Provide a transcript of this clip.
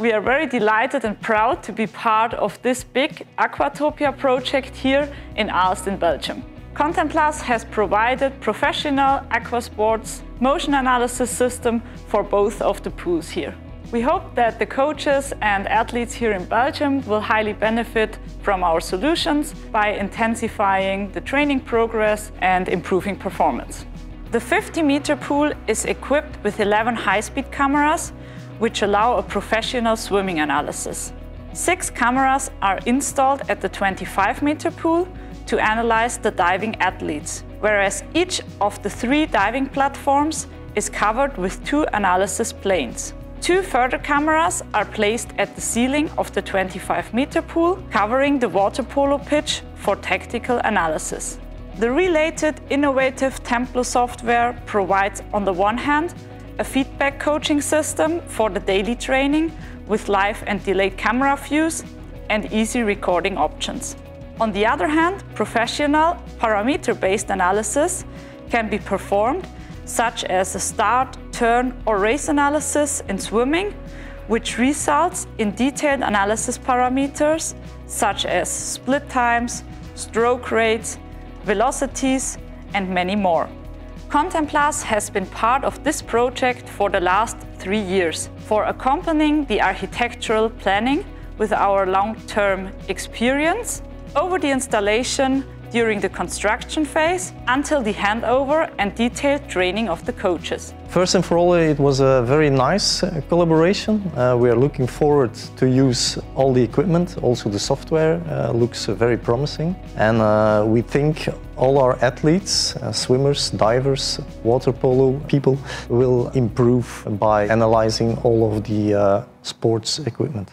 We are very delighted and proud to be part of this big Aquatopia project here in Aalst in Belgium. Contemplas has provided professional aquasports motion analysis system for both of the pools here. We hope that the coaches and athletes here in Belgium will highly benefit from our solutions by intensifying the training progress and improving performance. The 50 meter pool is equipped with 11 high-speed cameras which allow a professional swimming analysis. Six cameras are installed at the 25 meter pool to analyze the diving athletes, whereas each of the three diving platforms is covered with two analysis planes. Two further cameras are placed at the ceiling of the 25 meter pool, covering the water polo pitch for tactical analysis. The related innovative Templo software provides, on the one hand, a feedback coaching system for the daily training with live and delayed camera views and easy recording options. On the other hand, professional parameter-based analysis can be performed, such as a start, turn or race analysis in swimming, which results in detailed analysis parameters such as split times, stroke rates, velocities, and many more. Contemplas has been part of this project for the last three years for accompanying the architectural planning with our long-term experience over the installation during the construction phase until the handover and detailed training of the coaches. First and for all, it was a very nice uh, collaboration. Uh, we are looking forward to use all the equipment. Also the software uh, looks very promising. And uh, we think all our athletes, uh, swimmers, divers, water polo people will improve by analyzing all of the uh, sports equipment.